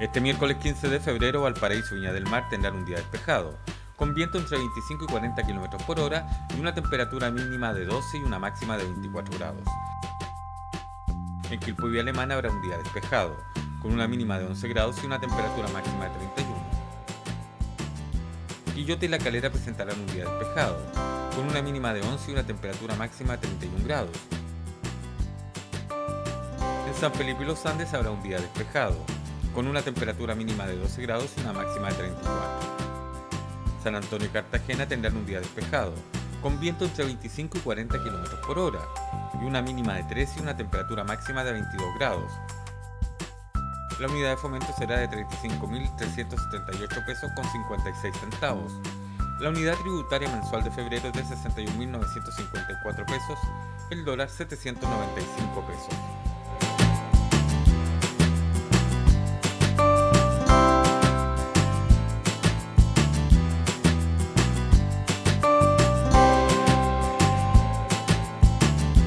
Este miércoles 15 de febrero, Valparaíso Viña del Mar tendrán un día despejado, con viento entre 25 y 40 km por hora y una temperatura mínima de 12 y una máxima de 24 grados. En Quilpué y Alemán habrá un día despejado, con una mínima de 11 grados y una temperatura máxima de 31. Quillote y La Calera presentarán un día despejado, con una mínima de 11 y una temperatura máxima de 31 grados. En San Felipe y Los Andes habrá un día despejado, con una temperatura mínima de 12 grados y una máxima de 34. San Antonio y Cartagena tendrán un día despejado, con viento entre 25 y 40 km por hora, y una mínima de 13 y una temperatura máxima de 22 grados. La unidad de fomento será de 35.378 pesos con 56 centavos. La unidad tributaria mensual de febrero es de 61.954 pesos, el dólar 795 pesos.